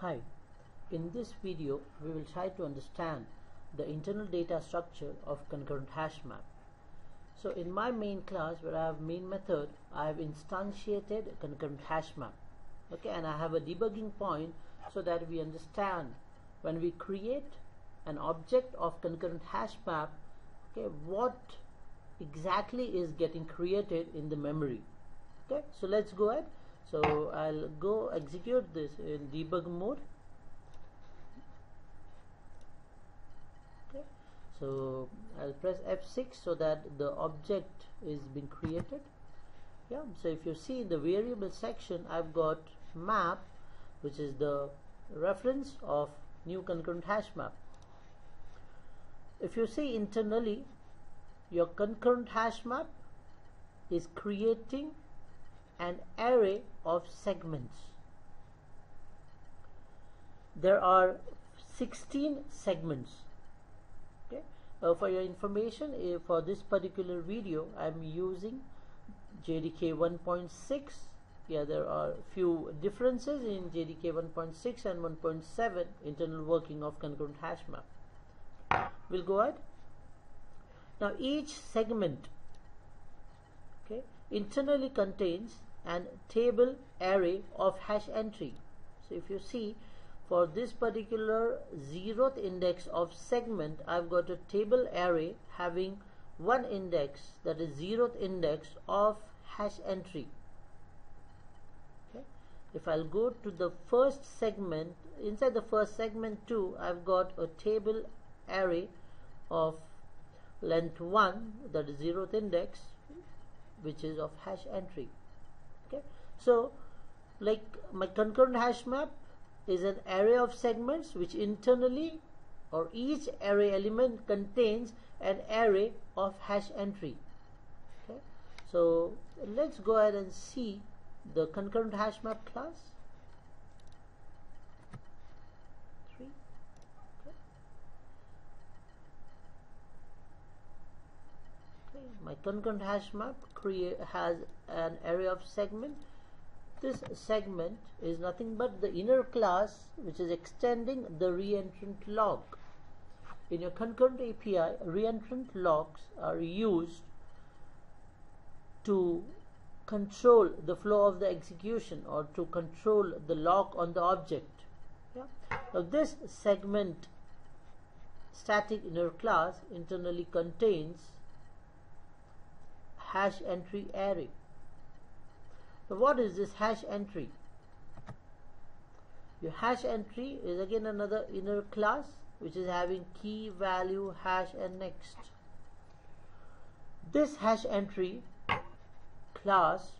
Hi, in this video we will try to understand the internal data structure of concurrent hash map. So in my main class where I have main method I have instantiated concurrent hash map. Okay and I have a debugging point so that we understand when we create an object of concurrent hash map okay what exactly is getting created in the memory. Okay so let's go ahead so I'll go execute this in debug mode. Okay so I'll press F6 so that the object is being created. Yeah so if you see in the variable section I've got map which is the reference of new concurrent hash map. If you see internally your concurrent hash map is creating an array of segments. There are 16 segments. Okay. Uh, for your information, uh, for this particular video, I'm using JDK 1.6. Yeah, there are few differences in JDK 1.6 and 1.7 internal working of concurrent hash map. We'll go ahead. Now each segment okay, internally contains an table array of hash entry. So if you see for this particular zeroth index of segment I've got a table array having one index that is zeroth index of hash entry. Okay. If I'll go to the first segment inside the first segment too I've got a table array of length 1 that is zeroth index which is of hash entry so like my concurrent hash map is an array of segments which internally or each array element contains an array of hash entry. Okay. So let's go ahead and see the concurrent hash map class. My concurrent hash map has an array of segment this segment is nothing but the inner class which is extending the reentrant lock in your concurrent API reentrant locks are used to control the flow of the execution or to control the lock on the object yeah? now this segment static inner class internally contains hash entry array. So what is this hash entry? Your hash entry is again another inner class which is having key, value, hash and next. This hash entry class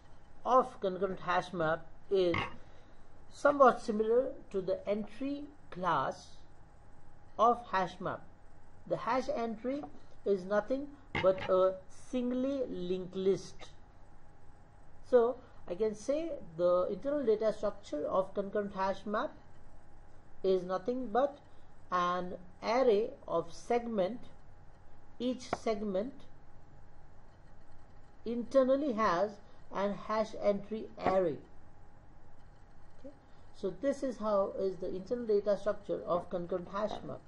of concurrent hash map is somewhat similar to the entry class of hash map. The hash entry is nothing but a singly linked list. So I can say the internal data structure of concurrent hash map is nothing but an array of segment. Each segment internally has an hash entry array. Okay. so this is how is the internal data structure of concurrent hash map.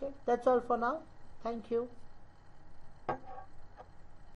Okay. That's all for now. Thank you